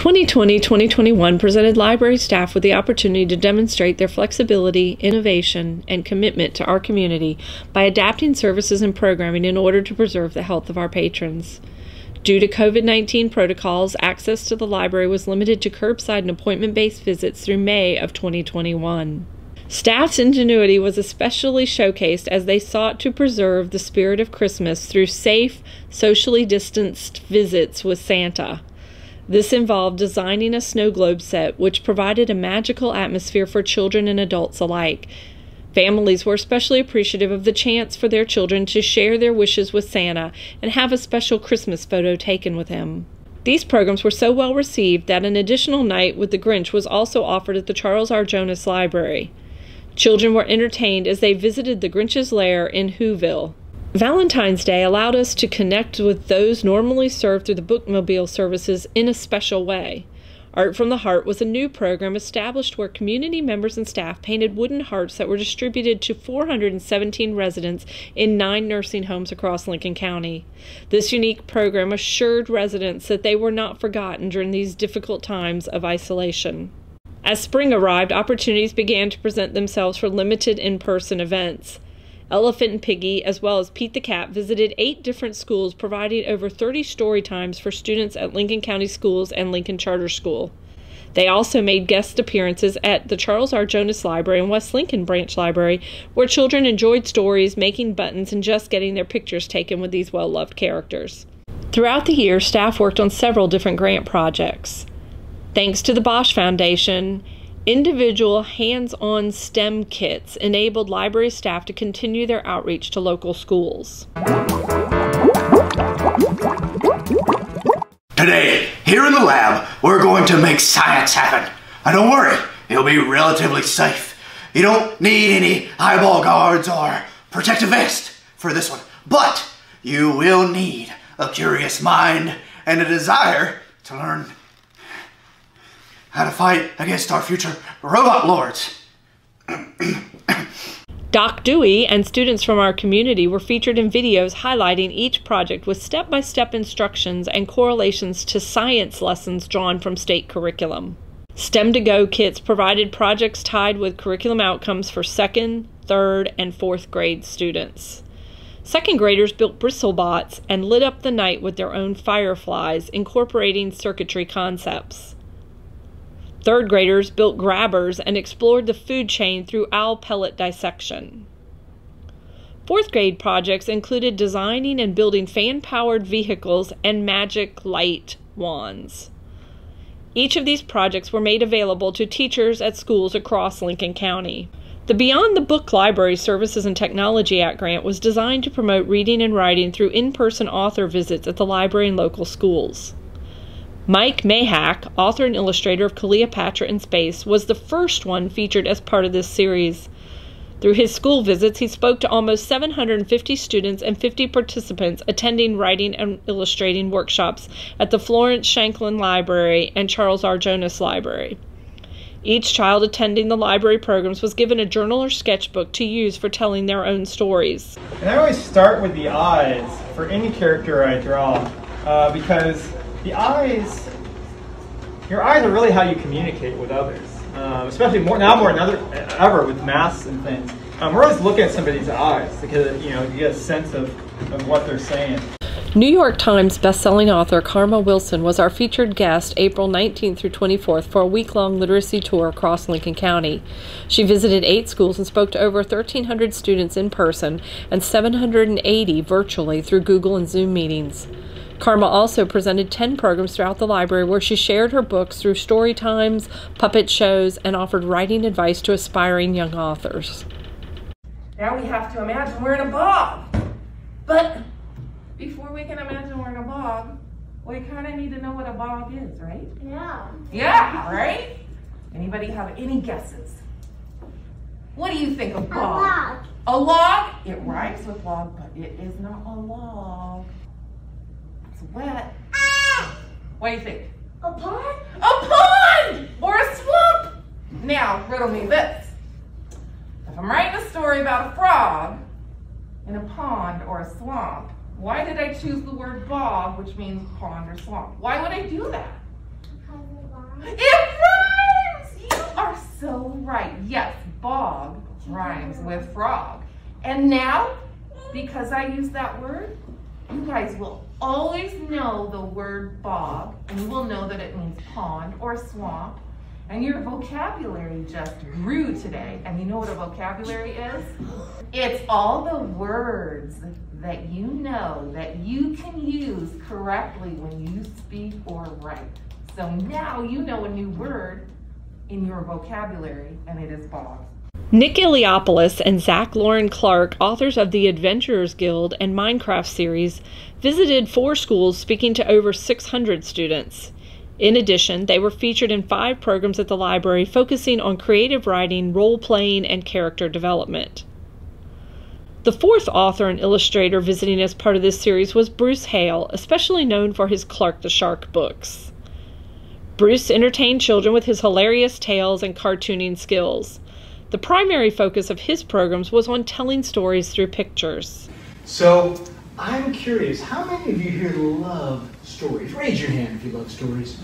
2020-2021 presented library staff with the opportunity to demonstrate their flexibility, innovation, and commitment to our community by adapting services and programming in order to preserve the health of our patrons. Due to COVID 19 protocols, access to the library was limited to curbside and appointment based visits through May of 2021. Staff's ingenuity was especially showcased as they sought to preserve the spirit of Christmas through safe, socially distanced visits with Santa. This involved designing a snow globe set, which provided a magical atmosphere for children and adults alike. Families were especially appreciative of the chance for their children to share their wishes with Santa and have a special Christmas photo taken with him. These programs were so well received that an additional night with the Grinch was also offered at the Charles R. Jonas Library. Children were entertained as they visited the Grinch's lair in Whoville. Valentine's Day allowed us to connect with those normally served through the bookmobile services in a special way. Art from the Heart was a new program established where community members and staff painted wooden hearts that were distributed to 417 residents in nine nursing homes across Lincoln County. This unique program assured residents that they were not forgotten during these difficult times of isolation. As spring arrived, opportunities began to present themselves for limited in person events. Elephant and Piggy, as well as Pete the Cat, visited eight different schools, providing over 30 story times for students at Lincoln County Schools and Lincoln Charter School. They also made guest appearances at the Charles R. Jonas Library and West Lincoln Branch Library, where children enjoyed stories, making buttons, and just getting their pictures taken with these well loved characters. Throughout the year, staff worked on several different grant projects. Thanks to the Bosch Foundation, Individual hands on STEM kits enabled library staff to continue their outreach to local schools. Today, here in the lab, we're going to make science happen. And don't worry, it'll be relatively safe. You don't need any eyeball guards or protective vest for this one, but you will need a curious mind and a desire to learn how to fight against our future robot lords. Doc Dewey and students from our community were featured in videos highlighting each project with step by step instructions and correlations to science lessons drawn from state curriculum. STEM to Go kits provided projects tied with curriculum outcomes for second, third, and fourth grade students. Second graders built bristlebots and lit up the night with their own fireflies, incorporating circuitry concepts. Third graders built grabbers and explored the food chain through owl pellet dissection. Fourth grade projects included designing and building fan powered vehicles and magic light wands. Each of these projects were made available to teachers at schools across Lincoln County. The Beyond the Book Library Services and Technology Act grant was designed to promote reading and writing through in person author visits at the library and local schools. Mike Maihack, author and illustrator of Cleopatra in Space, was the first one featured as part of this series. Through his school visits, he spoke to almost 750 students and 50 participants attending writing and illustrating workshops at the Florence Shanklin Library and Charles R. Jonas Library. Each child attending the library programs was given a journal or sketchbook to use for telling their own stories. And I always start with the eyes for any character I draw uh, because the eyes, your eyes are really how you communicate with others, um, especially more now more than other, ever with masks and things. Um, we're always looking at somebody's eyes because you know you get a sense of, of what they're saying. New York Times bestselling author Karma Wilson was our featured guest April 19th through 24th for a week long literacy tour across Lincoln County. She visited eight schools and spoke to over 1,300 students in person and 780 virtually through Google and Zoom meetings. Karma also presented 10 programs throughout the library where she shared her books through story times, puppet shows, and offered writing advice to aspiring young authors. Now we have to imagine we're in a bog. But before we can imagine we're in a bog, we kind of need to know what a bog is, right? Yeah. Yeah, right? Anybody have any guesses? What do you think of bog? A log. A log? It rhymes with log, but it is not a log what ah What do you think? A pond? A pond! Or a swamp! Now, riddle me this. If I'm writing a story about a frog in a pond or a swamp, why did I choose the word bog, which means pond or swamp? Why would I do that? It rhymes! You are so right. Yes, bog rhymes with frog. And now, because I use that word, you guys will always know the word bog, and you will know that it means pond or swamp. And your vocabulary just grew today. And you know what a vocabulary is? It's all the words that you know that you can use correctly when you speak or write. So now you know a new word in your vocabulary, and it is bog. Nick Eliopulos and Zack Loran Clark, authors of the Adventurers Guild and Minecraft series, visited four schools speaking to over 600 students. In addition, they were featured in five programs at the library focusing on creative writing, role playing, and character development. The fourth author and illustrator visiting as part of this series was Bruce Hale, especially known for his Clark the Shark books. Bruce entertained children with his hilarious tales and cartooning skills. The primary focus of his programs was on telling stories through pictures. So, I'm curious, how many of you here love stories? Raise your hand if you love stories.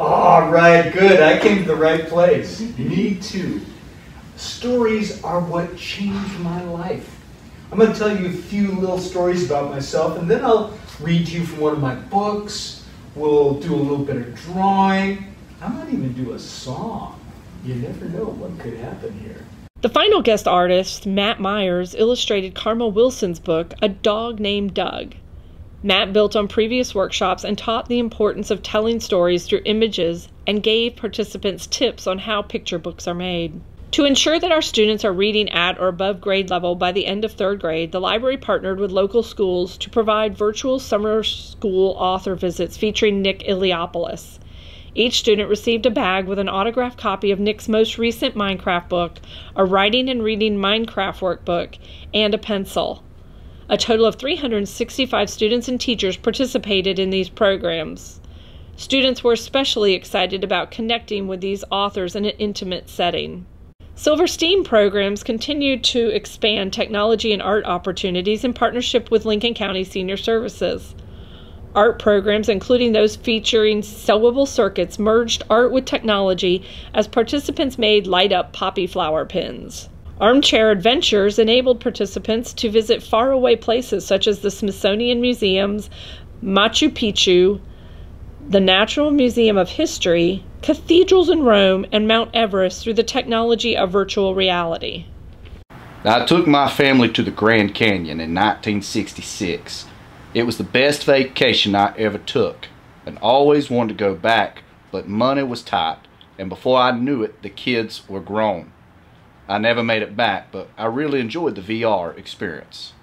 All right, good. I came to the right place. Me too. Stories are what changed my life. I'm going to tell you a few little stories about myself, and then I'll read to you from one of my books. We'll do a little bit of drawing. I might even do a song. You never know what could happen here. The final guest artist, Matt Myers, illustrated Karma Wilson's book, A Dog Named Doug. Matt built on previous workshops and taught the importance of telling stories through images and gave participants tips on how picture books are made. To ensure that our students are reading at or above grade level by the end of third grade, the library partnered with local schools to provide virtual summer school author visits featuring Nick Eliopulos. Each student received a bag with an autographed copy of Nick's most recent Minecraft book, a writing and reading Minecraft workbook, and a pencil. A total of 365 students and teachers participated in these programs. Students were especially excited about connecting with these authors in an intimate setting. Silver STEAM programs continue to expand technology and art opportunities in partnership with Lincoln County Senior Services. Art programs, including those featuring sewable circuits, merged art with technology as participants made light up poppy flower pins. Armchair Adventures enabled participants to visit faraway places such as the Smithsonian Museums, Machu Picchu, the Natural Museum of History, cathedrals in Rome, and Mount Everest through the technology of virtual reality. I took my family to the Grand Canyon in 1966. It was the best vacation I ever took and always wanted to go back, but money was tight, and before I knew it, the kids were grown. I never made it back, but I really enjoyed the VR experience.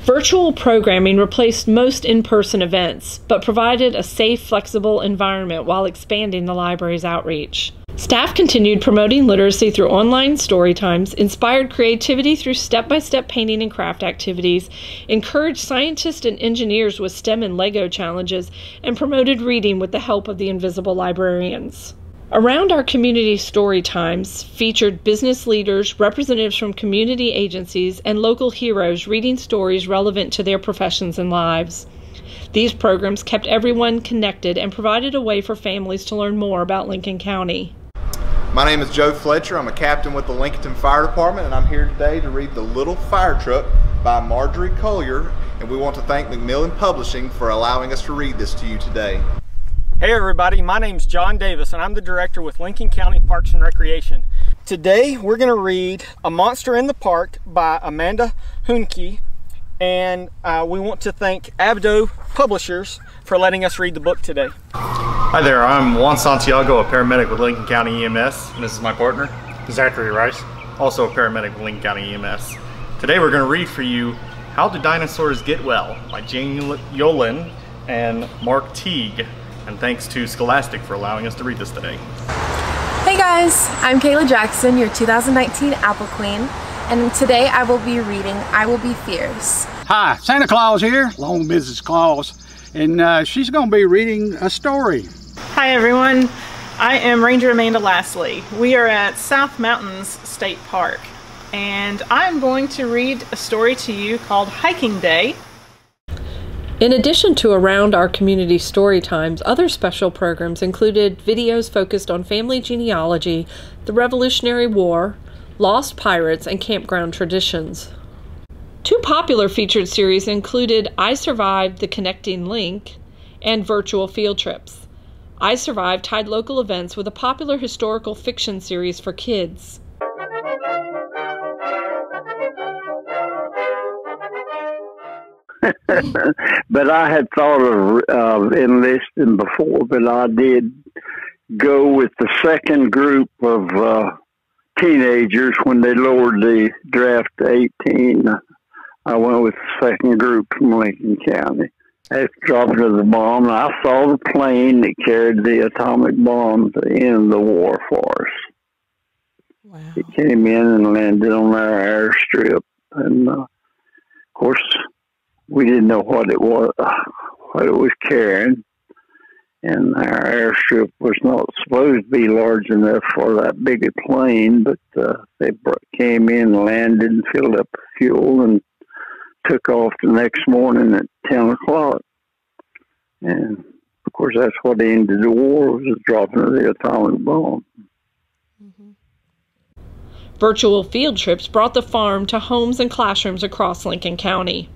Virtual programming replaced most in person events, but provided a safe, flexible environment while expanding the library's outreach. Staff continued promoting literacy through online story times, inspired creativity through step by step painting and craft activities, encouraged scientists and engineers with STEM and LEGO challenges, and promoted reading with the help of the invisible librarians. Around our community story times featured business leaders, representatives from community agencies, and local heroes reading stories relevant to their professions and lives. These programs kept everyone connected and provided a way for families to learn more about Lincoln County. My name is Joe Fletcher. I'm a captain with the Lincolnton Fire Department, and I'm here today to read The Little Fire Truck by Margery Cuyler. And we want to thank Macmillan Publishing for allowing us to read this to you today. Hey everybody, my name's John Davis and I'm the director with Lincoln County Parks and Recreation. Today we're going to read A Monster in the Park by Amanda Hunke and uh, we want to thank Abdo Publishers for letting us read the book today. Hi there, I'm Juan Santiago, a paramedic with Lincoln County EMS, and this is my partner, Zachary Rice, also a paramedic with Lincoln County EMS. Today we're going to read for you How Do Dinosaurs Get Well by Jane Yolen and Mark Teague and thanks to Scholastic for allowing us to read this today. Hey guys, I'm Kayla Jackson, your 2019 Apple Queen, and today I will be reading I Will Be Fierce. Hi, Santa Claus here, Long Mrs. Claus, and uh, she's going to be reading a story. Hi everyone, I am Ranger Amanda Lastly. We are at South Mountains State Park, and I'm going to read a story to you called Hiking Day in addition to around our community story times, other special programs included videos focused on family genealogy, the Revolutionary War, lost pirates, and campground traditions. Two popular featured series included I Survived the Connecting Linc and Virtual Field Trips. I Survived tied local events with a popular historical fiction series for kids. but I had thought of uh, enlisting before, but I did go with the second group of uh, teenagers when they lowered the draft to 18. I went with the second group from Lincoln County. After dropping of the bomb, I saw the plane that carried the atomic bomb in the war for us. Wow. It came in and landed on our airstrip. And uh, of course, we didn't know what it was, what it was carrying, and our airstrip was not supposed to be large enough for that big a plane. But uh, they came in, landed, and filled up fuel, and took off the next morning at ten o'clock. And of course, that's what ended the war was the dropping of the atomic bomb. Virtual field trips brought the farm to homes and classrooms across Lincoln County.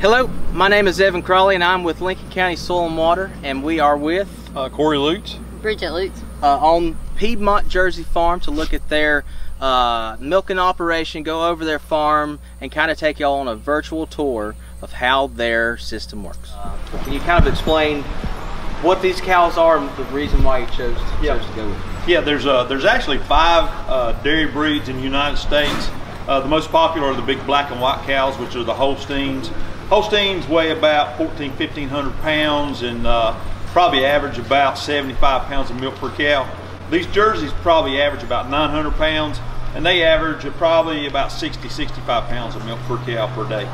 Hello, my name is Evan Crawley and I'm with Lincoln County Soil and Water and we are with uh, Corey Lutz, Bridget Lutz, uh, on Piedmont Jersey Farm to look at their uh, milking operation, go over their farm and kind of take y'all on a virtual tour of how their system works. Uh, can you kind of explain what these cows are and the reason why you chose, yeah. chose to go with them? Yeah, there's, uh, there's actually five uh, dairy breeds in the United States. the most popular are the big black and white cows, which are the Holsteins. Holsteins weigh about 14, 1500 pounds and uh, probably average about 75 pounds of milk per cow. These Jerseys probably average about 900 pounds and they average probably about 60, 65 pounds of milk per cow per day.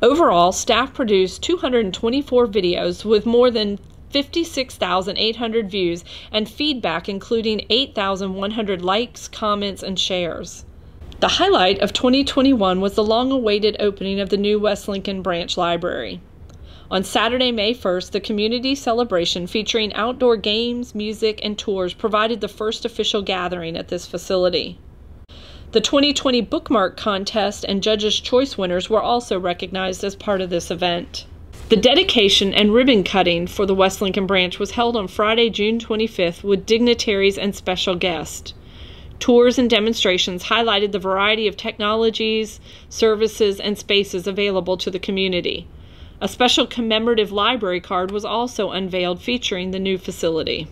Overall, staff produced 224 videos with more than 56,800 views and feedback including 8,100 likes, comments, and shares. The highlight of 2021 was the long awaited opening of the new West Lincoln Branch Library. On Saturday, May 1st, the community celebration featuring outdoor games, music, and tours provided the first official gathering at this facility. The 2020 Bookmark Contest and Judges' Choice winners were also recognized as part of this event. The dedication and ribbon cutting for the West Lincoln branch was held on Friday, June 25th with dignitaries and special guests. Tours and demonstrations highlighted the variety of technologies, services, and spaces available to the community. A special commemorative library card was also unveiled featuring the new facility.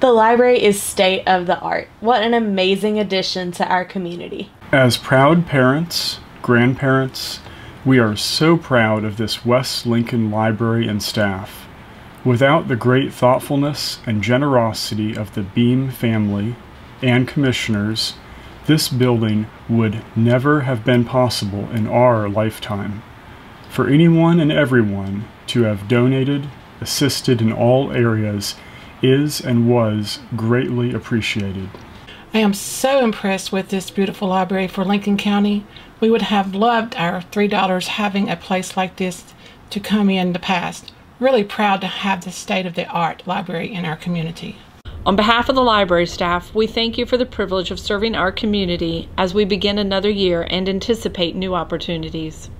The library is state of the art. What an amazing addition to our community. As proud parents, grandparents, we are so proud of this West Lincoln Library and staff. Without the great thoughtfulness and generosity of the Beam family, and commissioners, this building would never have been possible in our lifetime. For anyone and everyone to have donated, assisted in all areas, is and was greatly appreciated. I am so impressed with this beautiful library for Lincoln County. We would have loved our three daughters having a place like this to come in the past. Really proud to have the state of the art library in our community. On behalf of the library staff, we thank you for the privilege of serving our community as we begin another year and anticipate new opportunities.